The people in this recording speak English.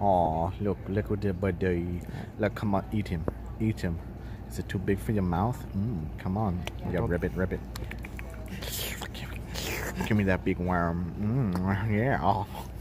Oh, look, look what the buddy. Look, come on, eat him. Eat him. Is it too big for your mouth? Mm, come on. Yeah, rip it, rip it. Give me that big worm. Mm, yeah. Oh.